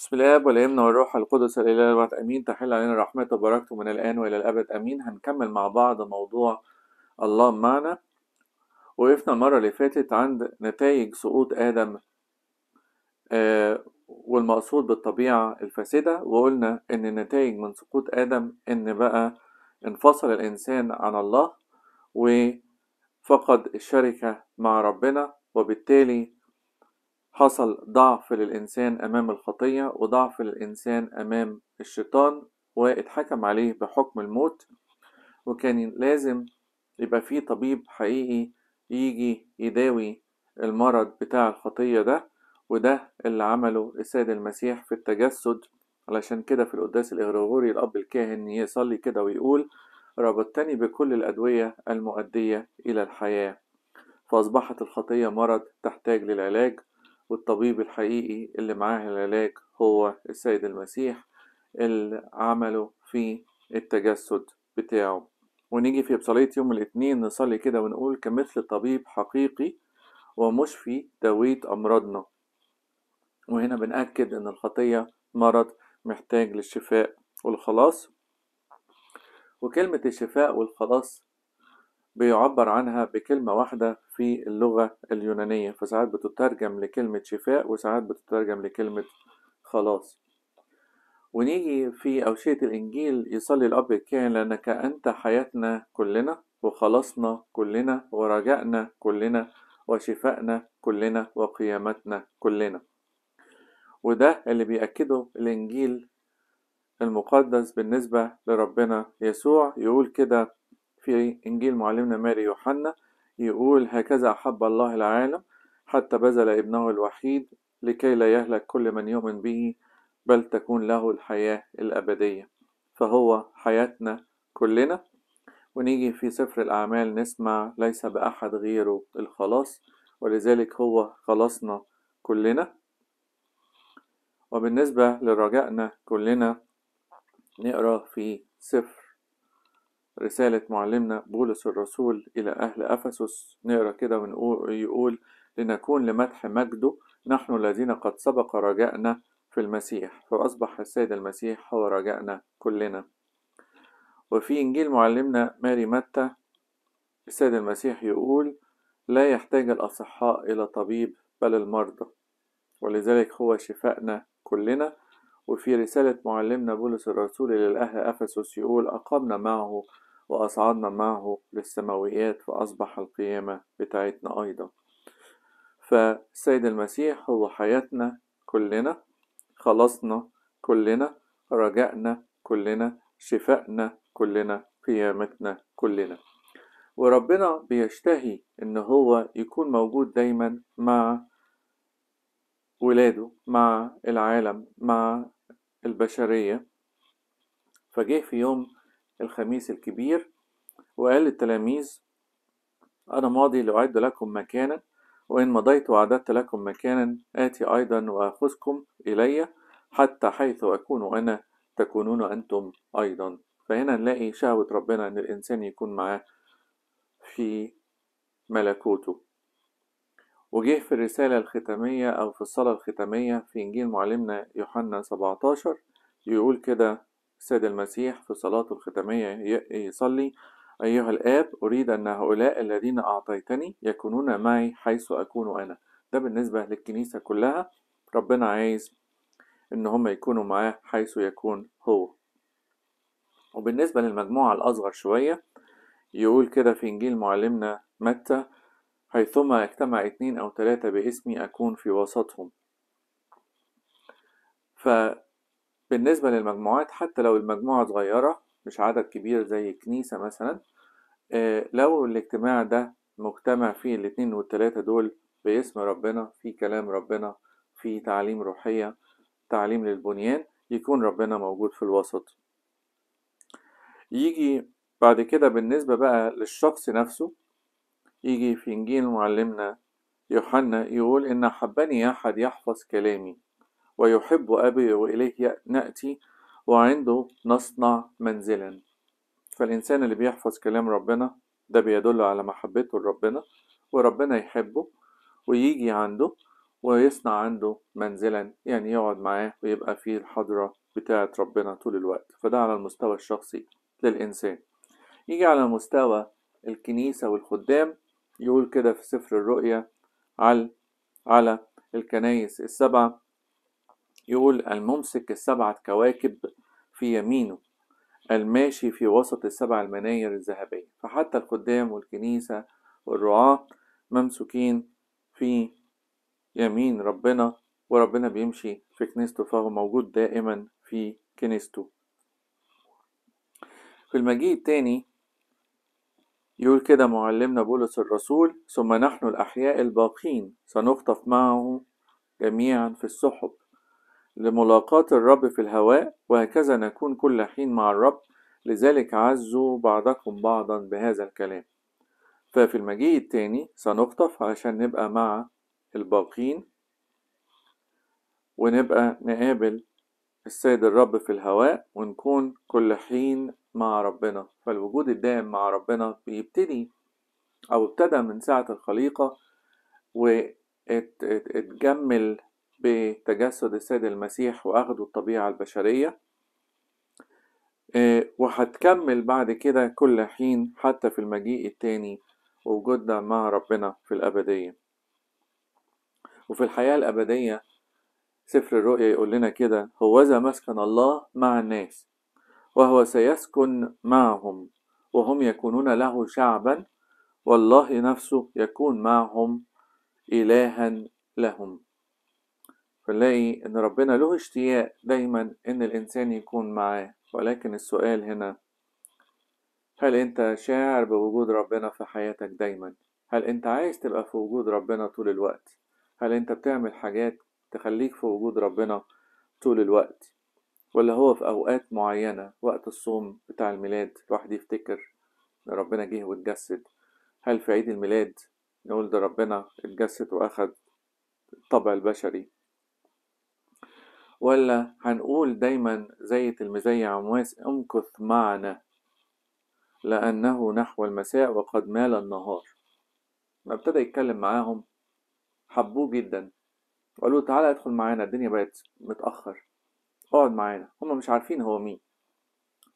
بسم الله والابن والروح القدس الإله الواحد أمين. تحل علينا رحمته وبركته من الآن وإلى الأبد. أمين. هنكمل مع بعض موضوع الله معنا. وقفنا المرة اللي فاتت عند نتائج سقوط آدم آه والمقصود بالطبيعة الفاسدة. وقلنا إن النتائج من سقوط آدم إن بقى انفصل الإنسان عن الله وفقد الشركة مع ربنا. وبالتالي حصل ضعف للإنسان أمام الخطية وضعف للإنسان أمام الشيطان واتحكم عليه بحكم الموت وكان لازم يبقى فيه طبيب حقيقي يجي يداوي المرض بتاع الخطية ده وده اللي عمله السيد المسيح في التجسد. علشان كده في القداس الإغريغوري الأب الكاهن يصلي كده ويقول ربطتني بكل الأدوية المؤدية إلى الحياة. فأصبحت الخطية مرض تحتاج للعلاج والطبيب الحقيقي اللي معاه العلاج هو السيد المسيح اللي عمله في التجسد بتاعه. ونيجي في بصلية يوم الاثنين نصلي كده ونقول كمثل طبيب حقيقي ومشفي داويت أمراضنا. وهنا بنأكد إن الخطية مرض محتاج للشفاء والخلاص. وكلمة الشفاء والخلاص بيعبر عنها بكلمة واحدة في اللغة اليونانية فساعات بتترجم لكلمة شفاء وساعات بتترجم لكلمة خلاص. ونيجي في أوشية الإنجيل يصلي الأب الكاهن لأنك أنت حياتنا كلنا وخلاصنا كلنا ورجائنا كلنا وشفائنا كلنا وقيامتنا كلنا. وده اللي بيأكده الإنجيل المقدس بالنسبة لربنا. يسوع يقول كده في إنجيل معلمنا ماري يوحنا يقول هكذا أحب الله العالم حتى بذل ابنه الوحيد لكي لا يهلك كل من يؤمن به بل تكون له الحياة الأبدية. فهو حياتنا كلنا. ونيجي في سفر الأعمال نسمع ليس بأحد غيره الخلاص ولذلك هو خلصنا كلنا. وبالنسبة لرجائنا كلنا نقرأ في سفر رسالة معلمنا بولس الرسول إلى أهل أفسس. نقرأ كده ونقول يقول لنكون لمدح مجده نحن الذين قد سبق رجائنا في المسيح. فأصبح السيد المسيح هو رجائنا كلنا. وفي إنجيل معلمنا ماري متى السيد المسيح يقول لا يحتاج الأصحاء إلى طبيب بل المرضى ولذلك هو شفائنا كلنا. وفي رسالة معلمنا بولس الرسول للأهل أفسس يقول أقمنا معه وأصعدنا معه للسماويات فأصبح القيامة بتاعتنا أيضا. فالسيد المسيح هو حياتنا كلنا خلصنا كلنا رجائنا كلنا شفائنا كلنا قيامتنا كلنا. وربنا بيشتهي إن هو يكون موجود دايما مع ولاده مع العالم مع البشرية. فجه في يوم الخميس الكبير وقال للتلاميذ أنا ماضي لأعد لكم مكانا وإن مضيت وأعددت لكم مكانا آتي أيضا وأخذكم إلي حتى حيث أكون أنا تكونون أنتم أيضا. فهنا نلاقي شهوة ربنا أن الإنسان يكون معاه في ملكوته. وجه في الرسالة الختامية أو في الصلاة الختامية في إنجيل معلمنا يوحنا 17 يقول كده السيد المسيح في صلاته الختامية يصلي أيها الآب أريد أن هؤلاء الذين أعطيتني يكونون معي حيث أكون أنا. ده بالنسبة للكنيسة كلها. ربنا عايز إن هم يكونوا معاه حيث يكون هو. وبالنسبة للمجموعة الأصغر شوية يقول كده في إنجيل معلمنا متى حيثما اجتمع اتنين أو تلاتة باسمي أكون في وسطهم فبالنسبة للمجموعات حتى لو المجموعة صغيرة مش عدد كبير زي كنيسة مثلا لو الاجتماع ده مجتمع فيه الاتنين والتلاتة دول باسم ربنا في كلام ربنا في تعليم روحية تعليم للبنيان يكون ربنا موجود في الوسط. يجي بعد كده بالنسبة بقى للشخص نفسه يجي في إنجيل معلمنا يوحنا يقول إن أحبني أحد يحفظ كلامي. ويحب أبي وإليه نأتي وعنده نصنع منزلا. فالإنسان اللي بيحفظ كلام ربنا ده بيدل على محبته لربنا وربنا يحبه ويجي عنده ويصنع عنده منزلا يعني يقعد معاه ويبقى فيه الحضرة بتاعة ربنا طول الوقت. فده على المستوى الشخصي للإنسان. يجي على مستوى الكنيسة والخدام يقول كده في سفر الرؤيا على على الكنايس السبعة يقول الممسك السبعة كواكب في يمينه الماشي في وسط السبع المناير الذهبية فحتى الخدام والكنيسة والرعاة ممسوكين في يمين ربنا وربنا بيمشي في كنيسته فهو موجود دائما في كنيسته. في المجيء التاني يقول كده معلمنا بولس الرسول ثم نحن الأحياء الباقين سنخطف معه جميعا في السحب لملاقاة الرب في الهواء وهكذا نكون كل حين مع الرب. لذلك عزوا بعضكم بعضا بهذا الكلام. ففي المجيء التاني سنخطف عشان نبقى مع الباقين ونبقى نقابل السيد الرب في الهواء ونكون كل حين مع ربنا. فالوجود الدائم مع ربنا بيبتدي أو ابتدى من ساعة الخليقة واتجمل بتجسد السيد المسيح وأخده الطبيعة البشرية. وهتكمل بعد كده كل حين حتى في المجيء التاني ووجودنا مع ربنا في الأبدية. وفي الحياة الأبدية سفر الرؤيا يقول لنا كده هوذا مسكن الله مع الناس وهو سيسكن معهم وهم يكونون له شعبا والله نفسه يكون معهم إلها لهم. فنلاقي إن ربنا له اشتياق دايما إن الإنسان يكون معاه ولكن السؤال هنا هل أنت شاعر بوجود ربنا في حياتك دايما؟ هل أنت عايز تبقى في وجود ربنا طول الوقت؟ هل أنت بتعمل حاجات تخليك في وجود ربنا طول الوقت؟ ولا هو في أوقات معينة وقت الصوم بتاع الميلاد الواحد يفتكر إن ربنا جه واتجسد هل في عيد الميلاد نقول ده ربنا اتجسد وأخد الطبع البشري ولا هنقول دايما زي تلميذي عمواس امكث معنا لأنه نحو المساء وقد مال النهار. ما ابتدى يتكلم معاهم. حبوه جدا. وقالوا تعالى ادخل معانا الدنيا بقت متأخر. اقعد معانا. هما مش عارفين هو مين.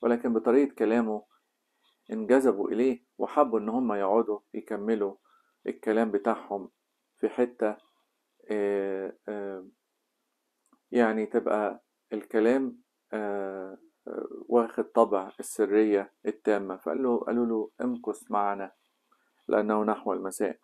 ولكن بطريقة كلامه انجذبوا إليه وحبوا إن هما يقعدوا يكملوا الكلام بتاعهم في حتة آآ آآ يعني تبقى الكلام آآ واخد طبع السرية التامة فقالوا قالوا له امكث معنا لأنه نحو المساء.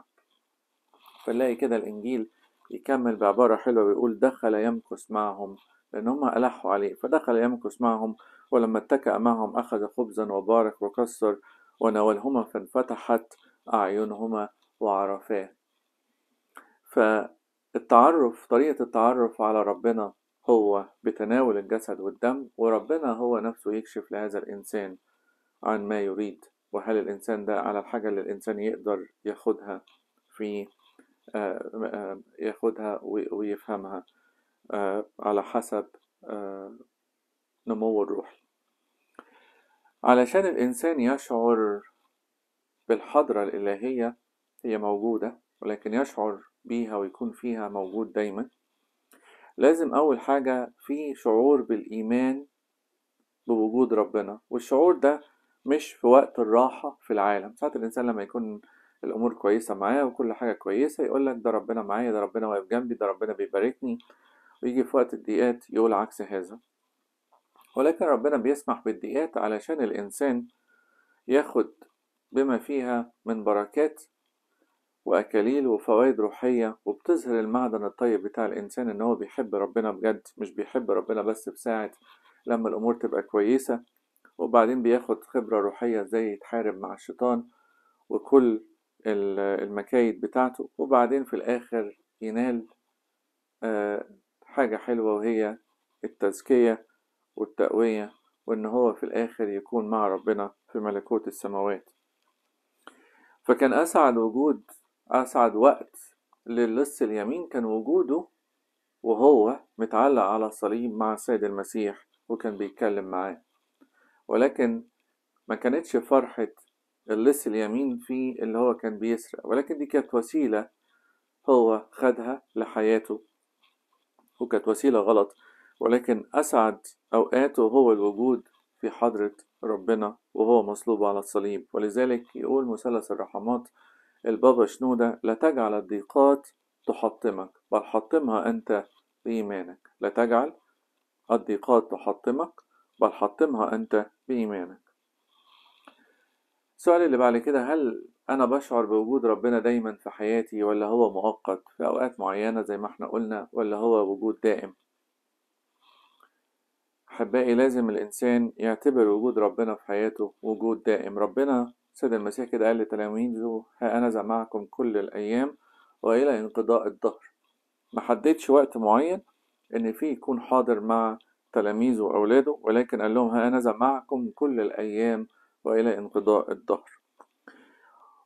فنلاقي كده الإنجيل يكمل بعبارة حلوة ويقول دخل يمكث معهم لأن هم ألحوا عليه. فدخل يمكث معهم ولما اتكأ معهم أخذ خبزا وبارك وكسر وناولهما فانفتحت أعينهما وعرفاه. فالتعرف طريقة التعرف على ربنا هو بتناول الجسد والدم وربنا هو نفسه يكشف لهذا الإنسان عن ما يريد. وهل الإنسان ده على الحاجة اللي الإنسان يقدر ياخدها في ياخدها ويفهمها على حسب نمو الروحي علشان الإنسان يشعر بالحضرة الإلهية هي موجودة ولكن يشعر بيها ويكون فيها موجود دايما. لازم أول حاجة في شعور بالإيمان بوجود ربنا والشعور ده مش في وقت الراحة في العالم. ساعات الإنسان لما يكون الأمور كويسة معاه وكل حاجة كويسة يقولك ده ربنا معايا ده ربنا واقف جنبي ده ربنا بيباركني. ويجي في وقت الضيقات يقول عكس هذا. ولكن ربنا بيسمح بالضيقات علشان الإنسان ياخد بما فيها من بركات وأكاليل وفوائد روحية وبتظهر المعدن الطيب بتاع الإنسان إن هو بيحب ربنا بجد مش بيحب ربنا بس في ساعة لما الأمور تبقى كويسة. وبعدين بياخد خبرة روحية إزاي يتحارب مع الشيطان وكل المكايد بتاعته. وبعدين في الآخر ينال حاجة حلوة وهي التزكية والتقوية وإن هو في الآخر يكون مع ربنا في ملكوت السماوات. فكان أسعد وجود أسعد وقت للص اليمين كان وجوده وهو متعلق على الصليب مع السيد المسيح وكان بيتكلم معاه. ولكن ما كانتش فرحة اللص اليمين في اللي هو كان بيسرق ولكن دي كانت وسيلة هو خدها لحياته وكانت وسيلة غلط ولكن أسعد أوقاته هو الوجود في حضرة ربنا وهو مصلوب على الصليب. ولذلك يقول مثلث الرحمات البابا شنودة لا تجعل الضيقات تحطمك بل حطمها أنت بإيمانك. لا تجعل الضيقات تحطمك بل حطمها أنت بإيمانك. السؤال اللي بعد كده هل أنا بشعر بوجود ربنا دايما في حياتي ولا هو مؤقت في أوقات معينة زي ما إحنا قلنا ولا هو وجود دائم؟ أحبائي لازم الإنسان يعتبر وجود ربنا في حياته وجود دائم. ربنا سيد المسيح كده قال لتلاميذه ها أنا معكم كل الأيام وإلى انقضاء الدهر. محددش وقت معين إن فيه يكون حاضر مع تلاميذه وأولاده ولكن قال لهم ها أنا معكم كل الأيام وإلى انقضاء الدهر.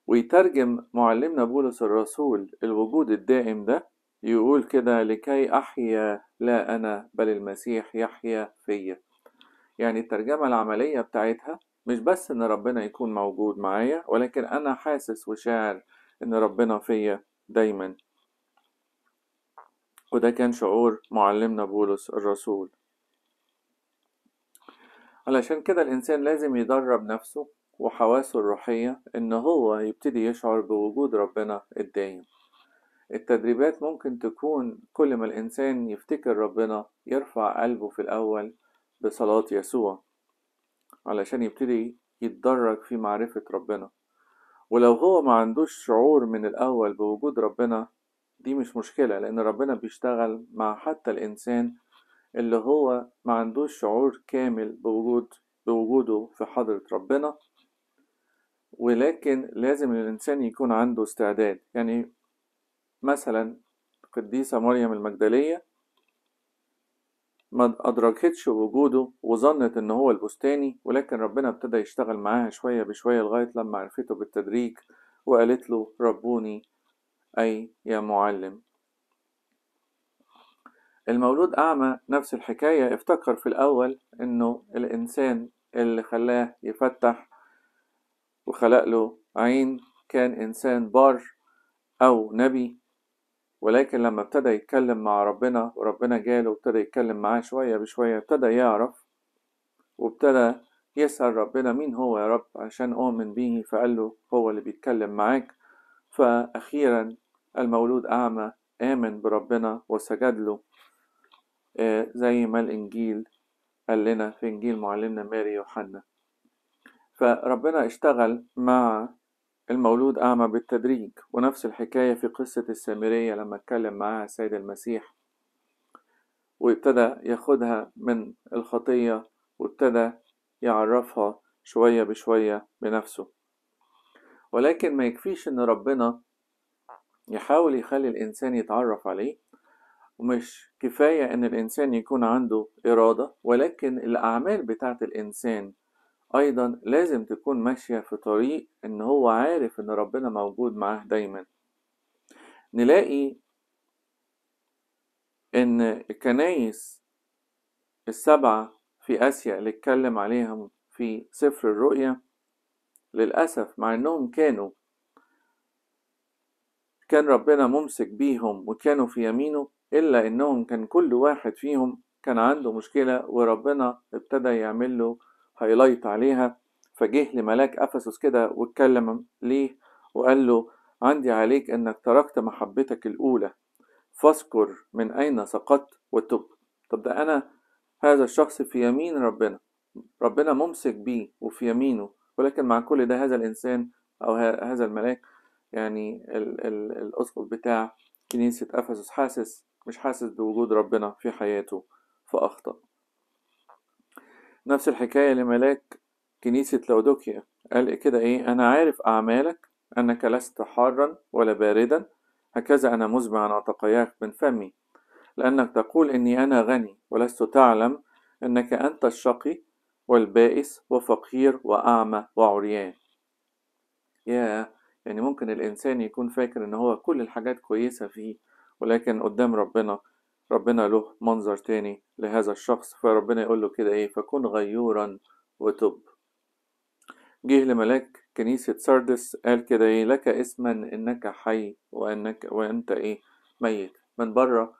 ويترجم معلمنا بولس الرسول الوجود الدائم ده يقول كده لكي أحيا لا أنا بل المسيح يحيا فيا. يعني الترجمة العملية بتاعتها مش بس إن ربنا يكون موجود معايا ولكن أنا حاسس وشاعر إن ربنا فيا دايما. وده كان شعور معلمنا بولس الرسول. علشان كده الإنسان لازم يدرب نفسه وحواسه الروحية إن هو يبتدي يشعر بوجود ربنا الدايم. التدريبات ممكن تكون كل ما الإنسان يفتكر ربنا يرفع قلبه في الأول بصلاة يسوع. علشان يبتدي يتدرج في معرفة ربنا. ولو هو ما عندوش شعور من الأول بوجود ربنا دي مش مشكلة لأن ربنا بيشتغل مع حتى الإنسان اللي هو ما عندوش شعور كامل بوجود بوجوده في حضرة ربنا. ولكن لازم الإنسان يكون عنده استعداد. يعني مثلا القديسة مريم المجدلية ما أدركتش وجوده وظنت إن هو البستاني ولكن ربنا ابتدى يشتغل معاها شوية بشوية لغاية لما عرفته بالتدريج وقالت له ربوني أي يا معلم. المولود أعمى نفس الحكاية افتكر في الأول إنه الإنسان اللي خلاه يفتح وخلق له عين كان إنسان بار أو نبي. ولكن لما ابتدى يتكلم مع ربنا وربنا جاله وابتدى يتكلم معاه شوية بشوية ابتدى يعرف وابتدى يسأل ربنا مين هو يا رب عشان أؤمن به فقال له هو اللي بيتكلم معاك. فأخيرا المولود أعمى آمن بربنا وسجد له. زي ما الإنجيل قال لنا في إنجيل معلمنا ماري يوحنا. فربنا اشتغل مع المولود أعمى بالتدريج ونفس الحكاية في قصة السامرية لما اتكلم معاها السيد المسيح. وابتدى ياخدها من الخطية وابتدى يعرفها شوية بشوية بنفسه. ولكن ما يكفيش إن ربنا يحاول يخلي الإنسان يتعرف عليه ومش كفاية إن الإنسان يكون عنده إرادة ولكن الأعمال بتاعت الإنسان أيضا لازم تكون ماشية في طريق إن هو عارف إن ربنا موجود معاه دايما. نلاقي إن الكنايس السبعة في آسيا اللي اتكلم عليهم في سفر الرؤيا للأسف مع إنهم كانوا كان ربنا ممسك بيهم وكانوا في يمينه إلا إنهم كان كل واحد فيهم كان عنده مشكلة وربنا ابتدى يعمل له هايلايت عليها. فجه لملاك أفسس كده واتكلم ليه وقال له عندي عليك إنك تركت محبتك الأولى. فاذكر من أين سقطت وتب طب ده أنا هذا الشخص في يمين ربنا. ربنا ممسك بيه وفي يمينه. ولكن مع كل ده هذا الإنسان أو هذا الملاك يعني ال ال الأسقف بتاع كنيسة أفسس حاسس مش حاسس بوجود ربنا في حياته فأخطأ. نفس الحكاية لملاك كنيسة لودوكيا قال كده؟ إيه؟ أنا عارف أعمالك أنك لست حارا ولا باردا. هكذا أنا مزمع عتقياك من فمي. لأنك تقول إني أنا غني ولست تعلم أنك أنت الشقي والبائس وفقير وأعمى وعريان. يا يعني ممكن الإنسان يكون فاكر إن هو كل الحاجات كويسة فيه ولكن قدام ربنا ربنا له منظر تاني لهذا الشخص فربنا يقول له كده إيه؟ فكن غيورا وتب. جه لملاك كنيسة سردس قال كده إيه؟ لك اسما إنك حي وإنك وأنت إيه؟ ميت. من بره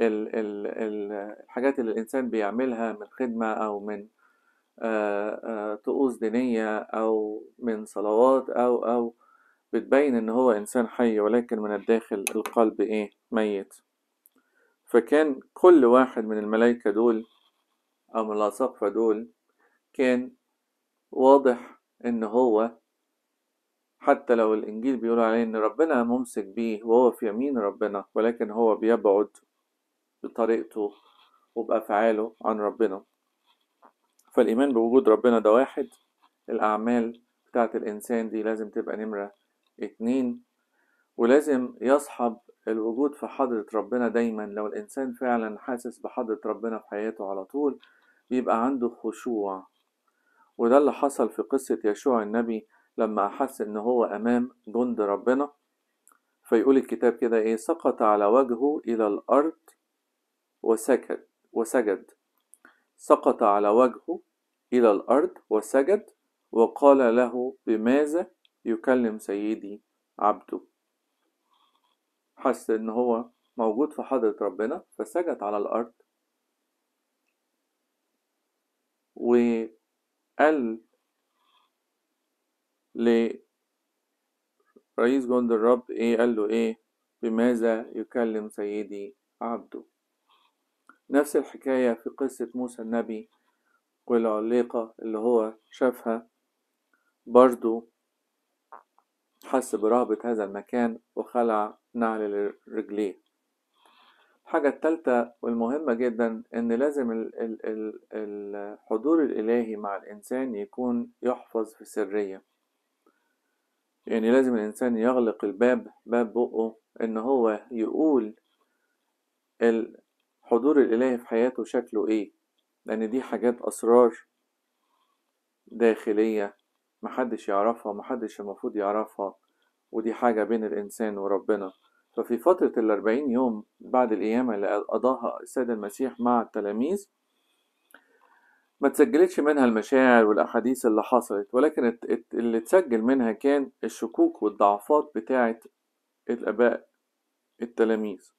ال ال ال الحاجات اللي الإنسان بيعملها من خدمة أو من آه، آه، طقوس دينية أو من صلوات أو أو بتبين إن هو إنسان حي ولكن من الداخل القلب إيه؟ ميت. فكان كل واحد من الملائكة دول أو من الاساقفة دول كان واضح إن هو حتى لو الإنجيل بيقول عليه إن ربنا ممسك بيه وهو في يمين ربنا ولكن هو بيبعد بطريقته وبأفعاله عن ربنا. فالإيمان بوجود ربنا ده واحد. الأعمال بتاعت الإنسان دي لازم تبقى نمرة اتنين. ولازم يصحب الوجود في حضرة ربنا دايما. لو الإنسان فعلا حاسس بحضرة ربنا في حياته على طول بيبقى عنده خشوع. وده اللي حصل في قصة يشوع النبي لما أحس إن هو أمام جند ربنا. فيقول الكتاب كده إيه؟ سقط على وجهه إلى الأرض وسكت وسجد. سقط على وجهه إلى الأرض وسجد وقال له بماذا يكلم سيدي عبده؟ حس إن هو موجود في حضرة ربنا فسجد على الأرض. وقال لرئيس جند الرب إيه قال له إيه بماذا يكلم سيدي عبده؟ نفس الحكاية في قصة موسى النبي والعليقة اللي هو شافها. برضو حس برهبة هذا المكان وخلع نعل رجليه الحاجة التالتة والمهمة جدا إن لازم الحضور الإلهي مع الإنسان يكون يحفظ في سرية. يعني لازم الإنسان يغلق الباب باب بقه إن هو يقول الحضور الإلهي في حياته شكله إيه. لأن دي حاجات أسرار داخلية محدش يعرفها محدش المفروض يعرفها ودي حاجة بين الإنسان وربنا. ففي فترة الأربعين يوم بعد القيامة اللي قضاها السيد المسيح مع التلاميذ ما تسجلتش منها المشاعر والأحاديث اللي حصلت ولكن اللي تسجل منها كان الشكوك والضعفات بتاعة الآباء التلاميذ.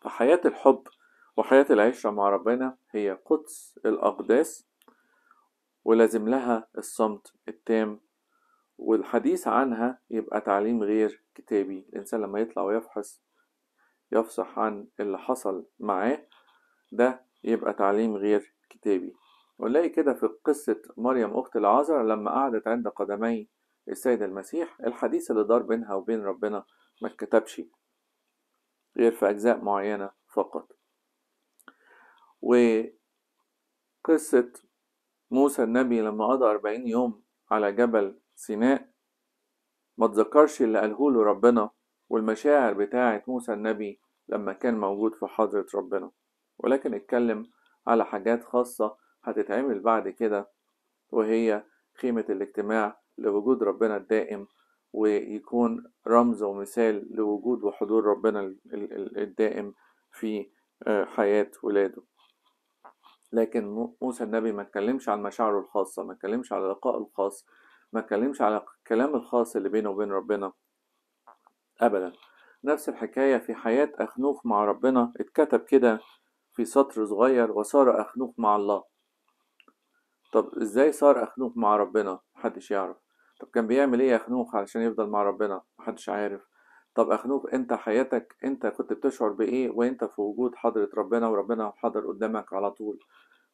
فحياة الحب وحياة العشرة مع ربنا هي قدس الأقداس ولازم لها الصمت التام والحديث عنها يبقى تعليم غير كتابي. الإنسان لما يطلع ويفحص يفصح عن اللي حصل معاه ده يبقى تعليم غير كتابي. ونلاقي كده في قصة مريم أخت العذراء لما قعدت عند قدمي السيد المسيح الحديث اللي دار بينها وبين ربنا ما اتكتبش غير في أجزاء معينة فقط. وقصة موسى النبي لما قضى أربعين يوم على جبل سيناء. ما تذكرش اللي قاله له ربنا والمشاعر بتاعة موسى النبي لما كان موجود في حضرة ربنا. ولكن اتكلم على حاجات خاصة هتتعمل بعد كده وهي خيمة الاجتماع لوجود ربنا الدائم ويكون رمز ومثال لوجود وحضور ربنا الدائم في حياة ولاده. لكن موسى النبي ما اتكلمش عن مشاعره الخاصة ما اتكلمش على لقائه الخاص ما اتكلمش على الكلام الخاص اللي بينه وبين ربنا أبدا. نفس الحكاية في حياة أخنوخ مع ربنا. اتكتب كده في سطر صغير وصار أخنوخ مع الله. طب إزاي صار أخنوخ مع ربنا؟ محدش يعرف. طب كان بيعمل إيه أخنوخ علشان يفضل مع ربنا؟ محدش عارف. طب أخنوخ أنت حياتك أنت كنت بتشعر بإيه وأنت في وجود حضرة ربنا وربنا حاضر قدامك على طول؟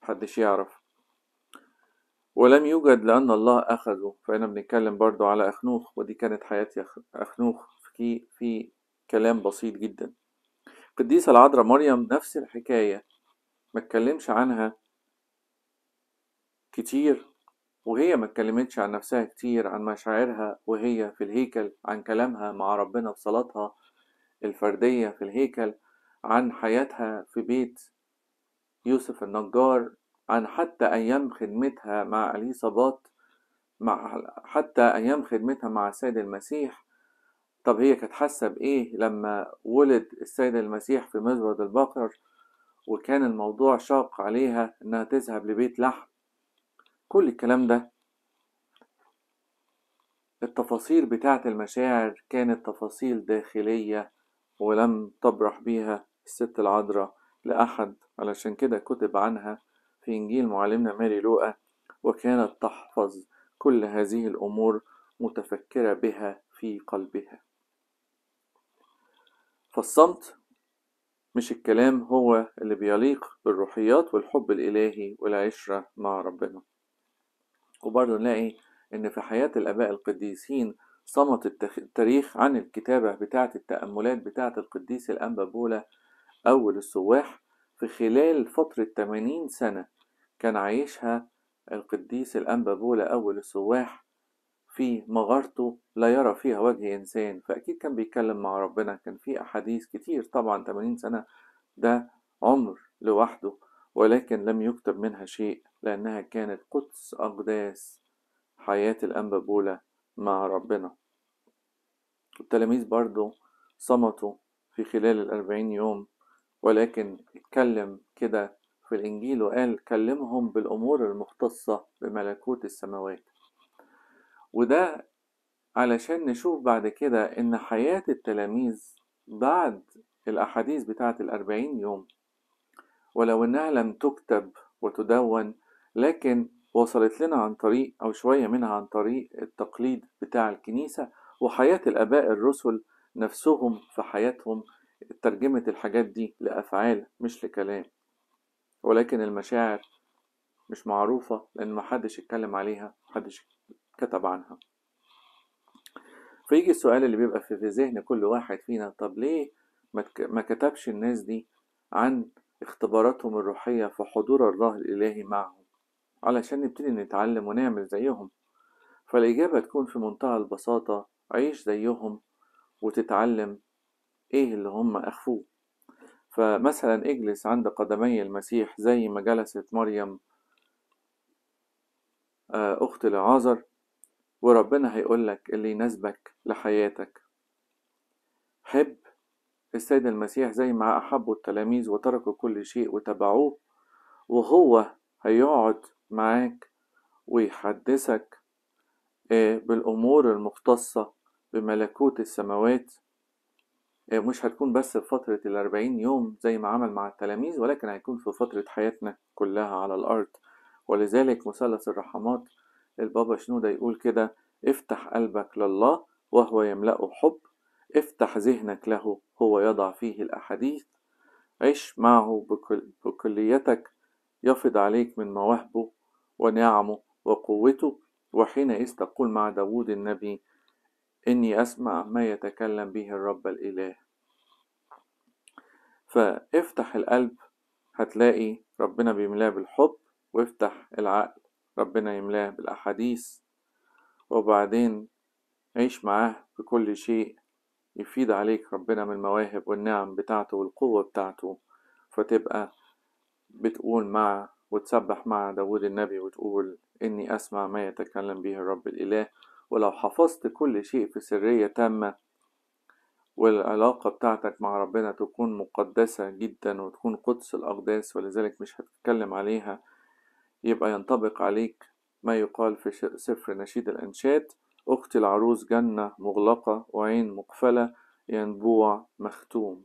محدش يعرف. ولم يوجد لأن الله أخذه فأنا بنتكلم برضو على أخنوخ ودي كانت حياة أخنوخ في في كلام بسيط جدا. قديسة العذراء مريم نفس الحكاية ما اتكلمش عنها كتير وهي ما اتكلمتش عن نفسها كتير عن مشاعرها وهي في الهيكل عن كلامها مع ربنا في صلاتها الفردية في الهيكل عن حياتها في بيت يوسف النجار عن حتى أيام خدمتها مع أليصابات مع حتى أيام خدمتها مع السيد المسيح. طب هي كانت حاسة بإيه لما ولد السيد المسيح في مزود البقر وكان الموضوع شاق عليها إنها تذهب لبيت لحم؟ كل الكلام ده. التفاصيل بتاعة المشاعر كانت تفاصيل داخلية ولم تبرح بيها الست العذراء لأحد علشان كده كتب عنها في إنجيل معلمنا ماري لوقا وكانت تحفظ كل هذه الأمور متفكرة بها في قلبها. فالصمت مش الكلام هو اللي بيليق بالروحيات والحب الإلهي والعشرة مع ربنا. وبرضه نلاقي إن في حياة الآباء القديسين صمت التاريخ عن الكتابة بتاعة التأملات بتاعة القديس الأنبا بولا أول السواح في خلال فترة 80 سنة. كان عايشها القديس الأنبا بولا أول السواح في مغارته لا يرى فيها وجه إنسان فأكيد كان بيتكلم مع ربنا كان في أحاديث كتير طبعا 80 سنة ده عمر لوحده ولكن لم يكتب منها شيء لأنها كانت قدس أقداس حياة الأنبا بولا مع ربنا. التلاميذ برضو صمتوا في خلال الأربعين يوم ولكن اتكلم كده في الإنجيل وقال كلمهم بالأمور المختصة بملكوت السماوات. وده علشان نشوف بعد كده إن حياة التلاميذ بعد الأحاديث بتاعة الأربعين يوم ولو إنها لم تكتب وتدون لكن وصلت لنا عن طريق أو شوية منها عن طريق التقليد بتاع الكنيسة وحياة الآباء الرسل نفسهم في حياتهم ترجمت الحاجات دي لأفعال مش لكلام. ولكن المشاعر مش معروفة لأن محدش اتكلم عليها محدش كتب عنها. فيجي السؤال اللي بيبقى في ذهن كل واحد فينا طب ليه ما كتبش الناس دي عن اختباراتهم الروحية في حضور الله الإلهي معهم؟ علشان نبتدي نتعلم ونعمل زيهم. فالإجابة تكون في منتهى البساطة عيش زيهم وتتعلم إيه اللي هم أخفوه. فمثلا اجلس عند قدمي المسيح زي ما جلست مريم أخت لعازر وربنا هيقولك اللي يناسبك لحياتك. حب السيد المسيح زي ما أحبوا التلاميذ وتركوا كل شيء وتبعوه وهو هيقعد معاك ويحدثك بالأمور المختصة بملكوت السماوات. مش هتكون بس في فترة الأربعين يوم زي ما عمل مع التلاميذ ولكن هيكون في فترة حياتنا كلها على الأرض. ولذلك مثلث الرحمات البابا شنودة يقول كده افتح قلبك لله وهو يملأه حب افتح ذهنك له هو يضع فيه الأحاديث عش معه بكل بكليتك يفض عليك من مواهبه ونعمه وقوته وحينئذ تقول مع داود النبي إني أسمع ما يتكلم به الرب الإله. فافتح القلب هتلاقي ربنا بيملاه بالحب وافتح العقل ربنا يملاه بالأحاديث وبعدين عيش معاه بكل شيء يفيد عليك ربنا من المواهب والنعم بتاعته والقوة بتاعته. فتبقى بتقول مع وتسبح مع داود النبي وتقول إني أسمع ما يتكلم به الرب الإله. ولو حفظت كل شيء في سرية تامة والعلاقة بتاعتك مع ربنا تكون مقدسة جدا وتكون قدس الأقداس ولذلك مش هتتكلم عليها يبقى ينطبق عليك ما يقال في سفر نشيد الأنشاد أخت العروس جنة مغلقة وعين مقفلة ينبوع مختوم.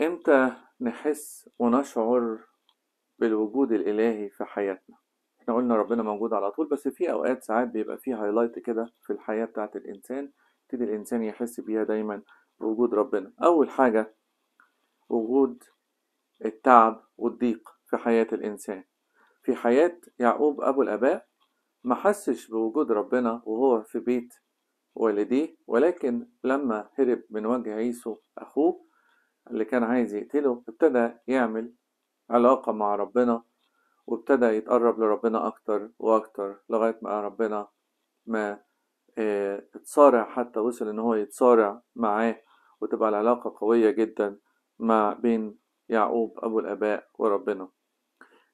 إمتى نحس ونشعر بالوجود الإلهي في حياتنا؟ إحنا قلنا ربنا موجود على طول بس في أوقات ساعات بيبقى فيه هايلايت كده في الحياة بتاعت الإنسان يبتدي الإنسان يحس بيها دايما بوجود ربنا. أول حاجة وجود التعب والضيق في حياة الإنسان. في حياة يعقوب أبو الآباء ما حسش بوجود ربنا وهو في بيت والديه ولكن لما هرب من وجه عيسو أخوه اللي كان عايز يقتله ابتدى يعمل علاقة مع ربنا وابتدى يتقرب لربنا أكتر وأكتر لغاية ما ربنا ما آه اتصارع حتى وصل إن هو يتصارع معاه وتبقى العلاقة قوية جدا ما بين يعقوب أبو الآباء وربنا.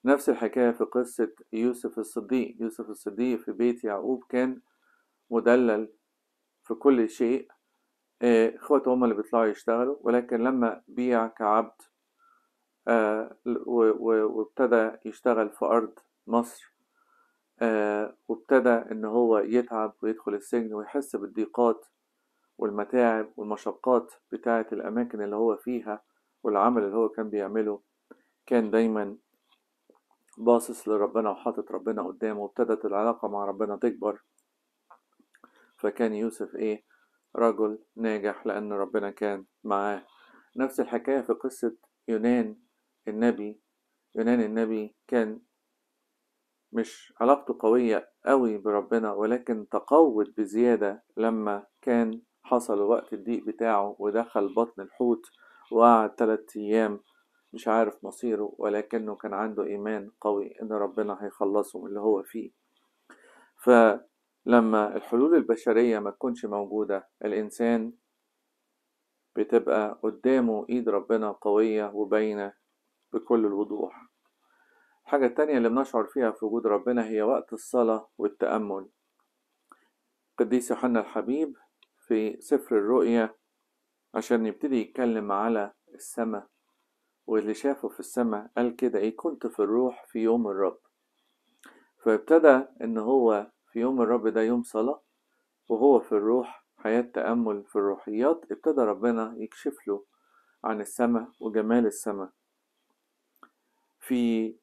نفس الحكاية في قصة يوسف الصديق. يوسف الصديق في بيت يعقوب كان مدلل في كل شيء. إخواته هما اللي بيطلعوا يشتغلوا ولكن لما بيع كعبد وابتدى يشتغل في أرض مصر. آه وابتدى إن هو يتعب ويدخل السجن ويحس بالضيقات والمتاعب والمشقات بتاعة الأماكن اللي هو فيها والعمل اللي هو كان بيعمله. كان دايما باصص لربنا وحاطط ربنا قدامه وابتدت العلاقة مع ربنا تكبر. فكان يوسف إيه؟ رجل ناجح لأن ربنا كان معاه. نفس الحكاية في قصة يونان. النبي يونان النبي كان مش علاقته قوية قوي بربنا ولكن تقوت بزيادة لما كان حصل وقت الضيق بتاعه ودخل بطن الحوت وقعد تلات أيام مش عارف مصيره ولكنه كان عنده إيمان قوي إن ربنا هيخلصه من اللي هو فيه. فلما الحلول البشرية ما تكونش موجودة الإنسان بتبقى قدامه إيد ربنا قوية وباينة بكل الوضوح. الحاجة التانية اللي بنشعر فيها في وجود ربنا هي وقت الصلاة والتأمل. قديس يوحنا الحبيب في سفر الرؤيا عشان يبتدي يتكلم على السماء واللي شافه في السماء قال كده إيه كنت في الروح في يوم الرب. فابتدى إن هو في يوم الرب ده يوم صلاة وهو في الروح حياة تأمل في الروحيات ابتدى ربنا يكشف له عن السماء وجمال السماء. في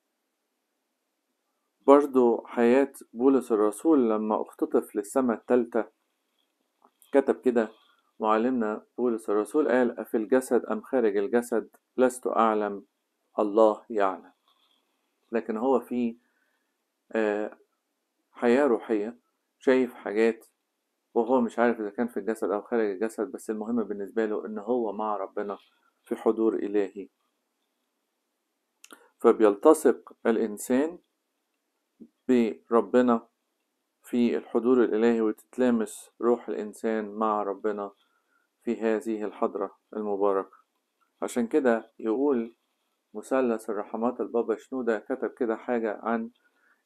برضو حياة بولس الرسول لما اختطف للسماء التالتة كتب كده معلمنا بولس الرسول قال أفي الجسد أم خارج الجسد؟ لست أعلم. الله يعلم. لكن هو في حياة روحية شايف حاجات وهو مش عارف إذا كان في الجسد أو خارج الجسد بس المهم بالنسبة له إن هو مع ربنا في حضور إلهي. فبيلتصق الإنسان بربنا في الحضور الإلهي وتتلامس روح الإنسان مع ربنا في هذه الحضرة المباركة. عشان كده يقول مثلث الرحمات البابا شنودة كتب كده حاجة عن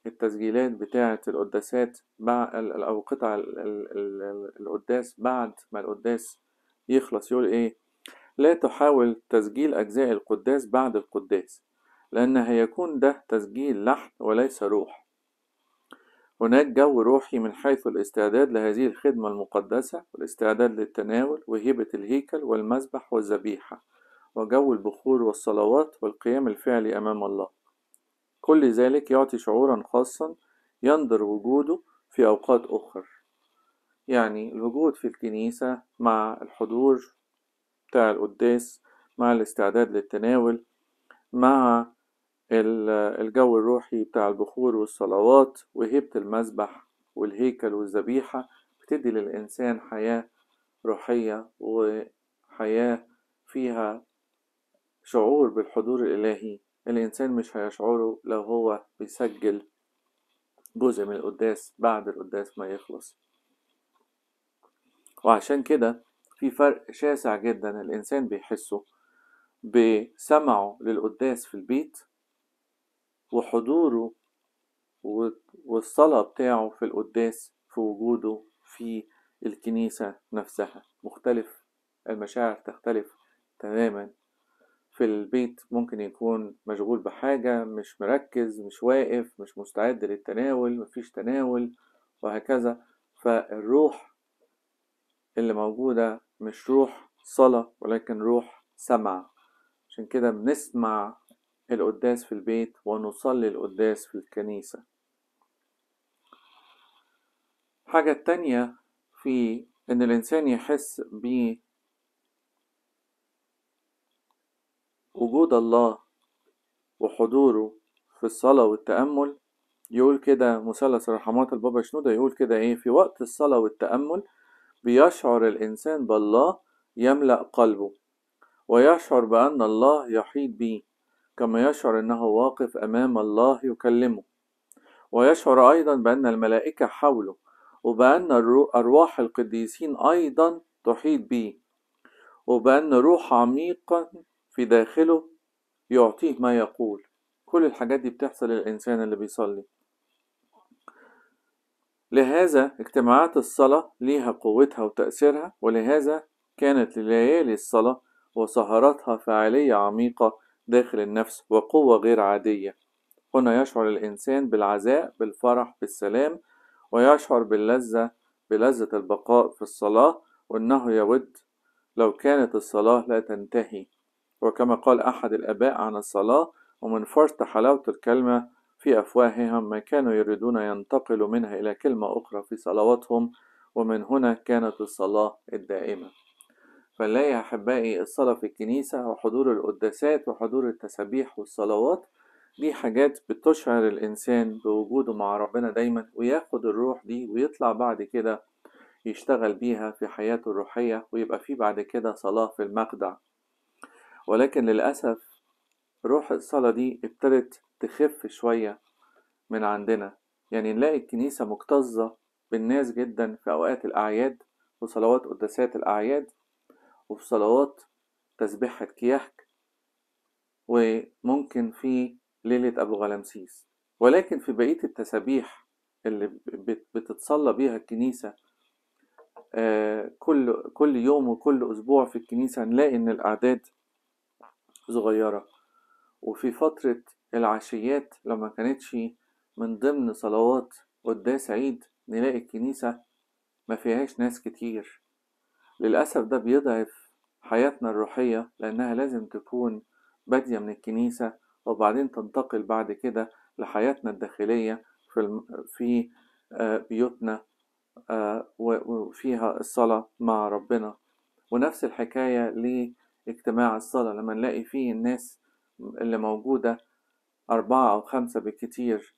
التسجيلات بتاعة القداسات أو قطع القداس بعد ما القداس يخلص. يقول إيه؟ لا تحاول تسجيل أجزاء القداس بعد القداس. لأن هيكون ده تسجيل لحن وليس روح. هناك جو روحي من حيث الاستعداد لهذه الخدمة المقدسة والاستعداد للتناول وهبة الهيكل والمذبح والذبيحة وجو البخور والصلوات والقيام الفعلي أمام الله. كل ذلك يعطي شعورا خاصا ينظر وجوده في أوقات أخرى يعني الوجود في الكنيسة مع الحضور بتاع القداس مع الاستعداد للتناول مع الجو الروحي بتاع البخور والصلوات وهبة المذبح والهيكل والذبيحة بتدي للإنسان حياة روحية وحياة فيها شعور بالحضور الإلهي. الإنسان مش هيشعره لو هو بيسجل جزء من القداس بعد القداس ما يخلص. وعشان كده في فرق شاسع جدا الإنسان بيحسه بسمعه للقداس في البيت وحضوره والصلاة بتاعه في القداس في وجوده في الكنيسة نفسها. مختلف المشاعر تختلف تماما. في البيت ممكن يكون مشغول بحاجة مش مركز مش واقف مش مستعد للتناول مفيش تناول وهكذا. فالروح اللي موجودة مش روح صلاة ولكن روح سمع. عشان كده بنسمع القداس في البيت ونصلي القداس في الكنيسة. حاجة تانية في إن الإنسان يحس بوجود الله وحضوره في الصلاة والتأمل يقول كده مثلث رحمات البابا شنودة يقول كده إيه في وقت الصلاة والتأمل بيشعر الإنسان بالله يملأ قلبه ويشعر بأن الله يحيط به كما يشعر أنه واقف أمام الله يكلمه. ويشعر أيضا بأن الملائكة حوله وبأن أرواح القديسين أيضا تحيط به وبأن روح عميقا في داخله يعطيه ما يقول. كل الحاجات دي بتحصل للإنسان اللي بيصلي. لهذا اجتماعات الصلاة ليها قوتها وتأثيرها ولهذا كانت لليالي الصلاة وسهراتها فعالية عميقة داخل النفس وقوة غير عادية. هنا يشعر الإنسان بالعزاء بالفرح بالسلام ويشعر باللذة بلذة البقاء في الصلاة وأنه يود لو كانت الصلاة لا تنتهي. وكما قال أحد الآباء عن الصلاة ومن فرط حلاوة الكلمة في أفواههم ما كانوا يريدون ينتقلوا منها إلى كلمة أخرى في صلواتهم ومن هنا كانت الصلاة الدائمة. فنلاقي يا أحبائي الصلاة في الكنيسة وحضور القداسات وحضور التسابيح والصلوات دي حاجات بتشعر الإنسان بوجوده مع ربنا دايما وياخد الروح دي ويطلع بعد كده يشتغل بيها في حياته الروحية ويبقى فيه بعد كده صلاة في المخدع. ولكن للأسف روح الصلاة دي ابتدت تخف شوية من عندنا. يعني نلاقي الكنيسة مكتظة بالناس جدا في أوقات الأعياد وصلوات قداسات الأعياد وفي صلوات تسبيحة كياك وممكن في ليلة أبو غلمسيس ولكن في بقية التسابيح اللي بتتصلى بيها الكنيسة كل كل يوم وكل أسبوع في الكنيسة نلاقي إن الأعداد صغيرة. وفي فترة العشيات لما كانتش من ضمن صلوات قداس عيد نلاقي الكنيسة ما فيهاش ناس كتير. للأسف ده بيضعف حياتنا الروحية لأنها لازم تكون بادية من الكنيسة وبعدين تنتقل بعد كده لحياتنا الداخلية في, في بيوتنا وفيها الصلاة مع ربنا. ونفس الحكاية لاجتماع الصلاة لما نلاقي فيه الناس اللي موجودة أربعة أو خمسة بالكتير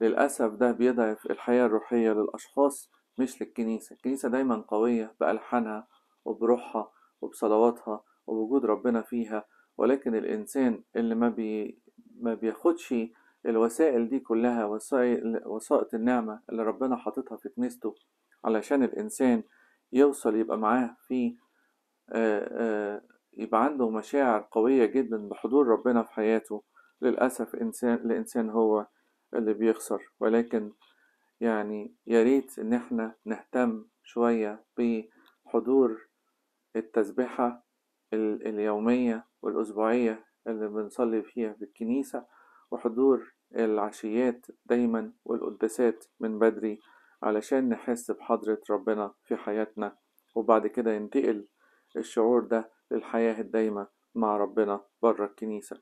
للأسف ده بيضعف الحياة الروحية للأشخاص مش للكنيسة الكنيسة دايما قوية بألحانها وبروحها وبصلواتها ووجود ربنا فيها ولكن الإنسان اللي ما, بي ما بياخدش الوسائل دي كلها وسائل وسائط النعمة اللي ربنا حاططها في كنيسته علشان الإنسان يوصل يبقى معاه في آآ آآ يبقى عنده مشاعر قوية جدا بحضور ربنا في حياته للأسف إنسان الإنسان هو اللي بيخسر. ولكن يعني ياريت إن إحنا نهتم شوية بحضور التسبيحة اليومية والأسبوعية اللي بنصلي فيها في الكنيسة وحضور العشيات دايما والقداسات من بدري علشان نحس بحضرة ربنا في حياتنا. وبعد كده ينتقل الشعور ده للحياة الدايمة مع ربنا برا الكنيسة.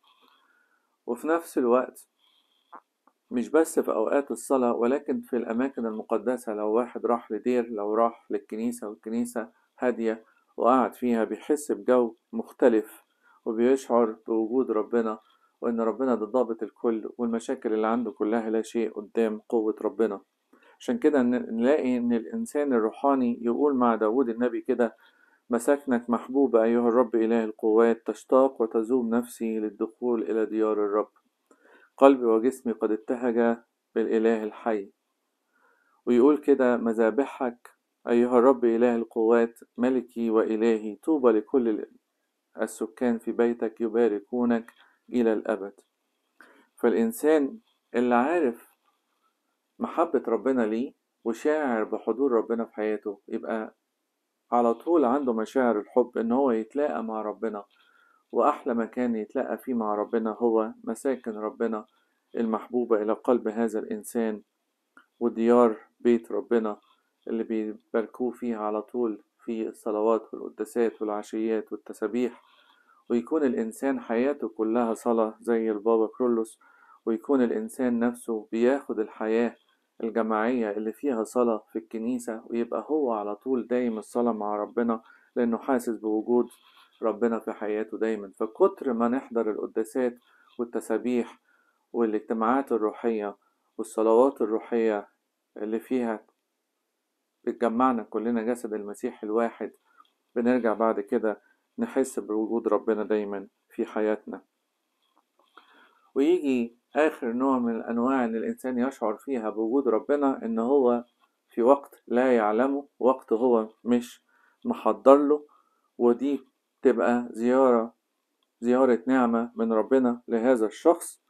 وفي نفس الوقت مش بس في أوقات الصلاة ولكن في الأماكن المقدسة لو واحد راح لدير لو راح للكنيسة والكنيسة هادية وقعد فيها بيحس بجو مختلف وبيشعر بوجود ربنا وإن ربنا ده ضابط الكل والمشاكل اللي عنده كلها لا شيء قدام قوة ربنا. عشان كده نلاقي إن الإنسان الروحاني يقول مع داود النبي كده مساكنك محبوبة أيها الرب إله القوات تشتاق وتذوب نفسي للدخول إلى ديار الرب. قلبي وجسمي قد اتهج بالإله الحي. ويقول كده مذابحك أيها الرب إله القوات ملكي وإلهي طوبى لكل السكان في بيتك يباركونك إلى الأبد. فالإنسان اللي عارف محبة ربنا ليه وشاعر بحضور ربنا في حياته يبقى على طول عنده مشاعر الحب إن هو يتلاقى مع ربنا. وأحلى مكان يتلاقى فيه مع ربنا هو مساكن ربنا المحبوبة إلى قلب هذا الإنسان وديار بيت ربنا اللي بيباركوه فيها على طول في الصلوات والقداسات والعشيات والتسابيح ويكون الإنسان حياته كلها صلاة زي البابا كرولوس ويكون الإنسان نفسه بياخد الحياة الجماعية اللي فيها صلاة في الكنيسة ويبقى هو على طول دايم الصلاة مع ربنا لأنه حاسس بوجود ربنا في حياته دايما. فكتر ما نحضر القداسات والتسابيح والاجتماعات الروحية والصلوات الروحية اللي فيها بتجمعنا كلنا جسد المسيح الواحد بنرجع بعد كده نحس بوجود ربنا دايما في حياتنا. ويجي آخر نوع من الأنواع اللي الإنسان يشعر فيها بوجود ربنا إن هو في وقت لا يعلمه وقت هو مش محضر له ودي تبقى زيارة زيارة نعمة من ربنا لهذا الشخص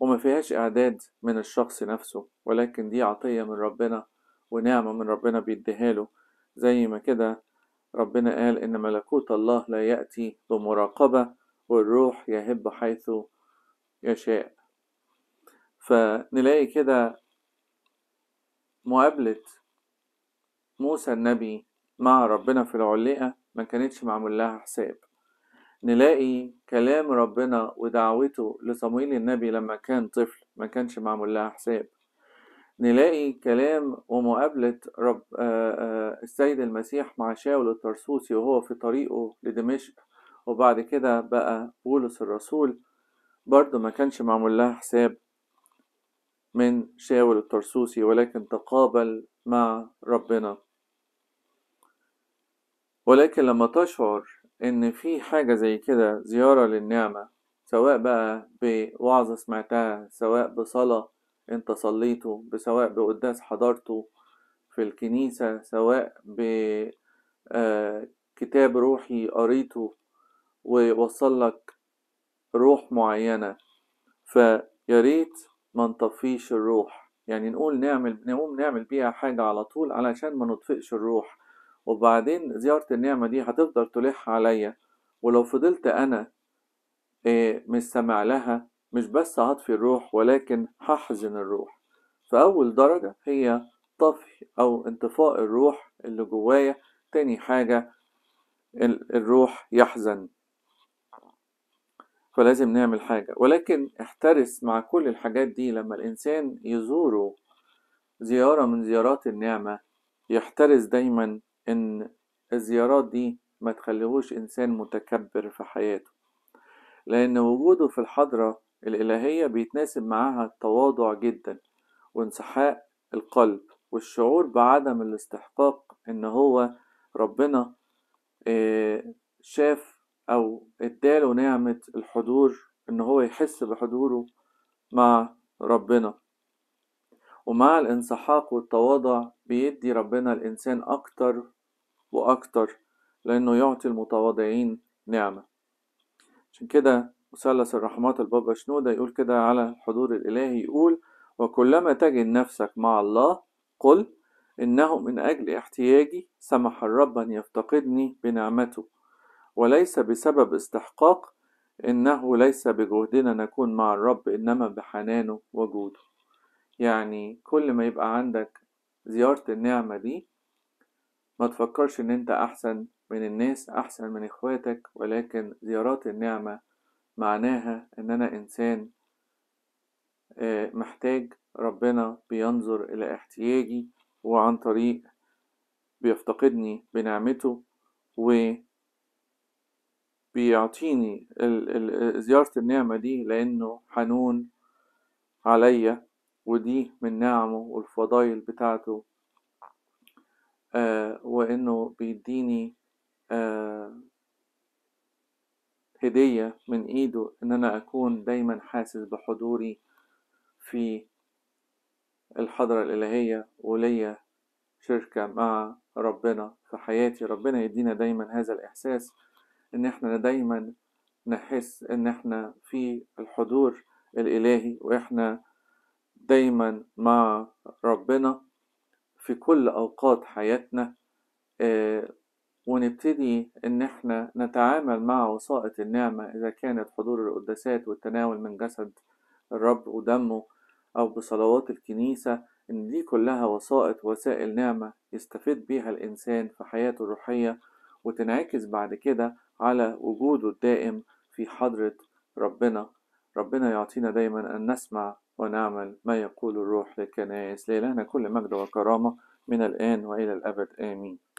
وما فيهاش إعداد من الشخص نفسه ولكن دي عطية من ربنا ونعمة من ربنا بيديها له. زي ما كده ربنا قال إن ملكوت الله لا يأتي بمراقبة والروح يهب حيث يشاء. فنلاقي كده مقابلة موسى النبي مع ربنا في العليقة ما كانتش معمول لها حساب. نلاقي كلام ربنا ودعوته لصمويل النبي لما كان طفل ما كانش معمول لها حساب. نلاقي كلام ومقابلة رب آآ آآ السيد المسيح مع شاول الطرسوسي وهو في طريقه لدمشق. وبعد كده بقى بولس الرسول برضه ما كانش معمول لها حساب من شاول الطرسوسي ولكن تقابل مع ربنا. ولكن لما تشعر إن في حاجة زي كده زيارة للنعمة سواء بقى بوعظة سمعتها سواء بصلاة أنت صليته سواء بقداس حضرته في الكنيسة سواء بكتاب روحي قريته ووصل لك روح معينة فياريت ما نطفيش الروح. يعني نقول نعمل نقوم نعمل بيها حاجة على طول علشان ما نطفئش الروح. وبعدين زيارة النعمة دي هتفضل تلح عليا. ولو فضلت أنا مش سامع لها مش بس هطفي الروح ولكن هحزن الروح. فأول درجة هي طفي أو انطفاء الروح اللي جوايا. تاني حاجة الروح يحزن. فلازم نعمل حاجة. ولكن احترس مع كل الحاجات دي لما الإنسان يزوره زيارة من زيارات النعمة. يحترس دايما إن الزيارات دي ما تخليهوش إنسان متكبر في حياته. لأن وجوده في الحضرة الإلهية بيتناسب معاها التواضع جدا وانسحاق القلب والشعور بعدم الاستحقاق إن هو ربنا شاف أو إداله نعمة الحضور إن هو يحس بحضوره مع ربنا. ومع الانسحاق والتواضع بيدي ربنا الإنسان أكتر وأكتر لأنه يعطي المتواضعين نعمة. عشان كده مثلث الرحمات البابا شنودة يقول كده على الحضور الإلهي يقول وكلما تجد نفسك مع الله قل إنه من أجل احتياجي سمح الرب أن يفتقدني بنعمته. وليس بسبب استحقاق إنه ليس بجهدنا نكون مع الرب إنما بحنانه وجوده. يعني كل ما يبقى عندك زيارة النعمة دي ما تفكرش إن أنت أحسن من الناس أحسن من إخواتك ولكن زيارات النعمة معناها إن أنا إنسان محتاج ربنا بينظر إلى احتياجي وعن طريق بيفتقدني بنعمته و بيعطيني زيارة النعمة دي لأنه حنون عليا ودي من نعمه والفضايل بتاعته آه وإنه بيديني آه هدية من إيده إن أنا أكون دايما حاسس بحضوري في الحضرة الإلهية وليا شركة مع ربنا في حياتي. ربنا يدينا دايما هذا الإحساس إن إحنا دايما نحس إن إحنا في الحضور الإلهي وإحنا دايما مع ربنا. في كل أوقات حياتنا آه ونبتدي إن إحنا نتعامل مع وسائط النعمة إذا كانت حضور القداسات والتناول من جسد الرب ودمه أو بصلوات الكنيسة إن دي كلها وسائط وسائل نعمة يستفيد بيها الإنسان في حياته الروحية وتنعكس بعد كده على وجوده الدائم في حضرة ربنا. ربنا يعطينا دايما أن نسمع ونعمل ما يقول الروح للكنائس. لإلهنا كل مجد وكرامة من الآن وإلى الأبد. آمين.